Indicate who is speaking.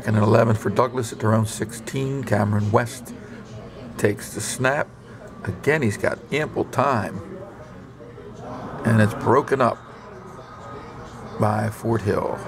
Speaker 1: Second and 11 for Douglass at their own 16. Cameron West takes the snap. Again, he's got ample time. And it's broken up by Fort Hill.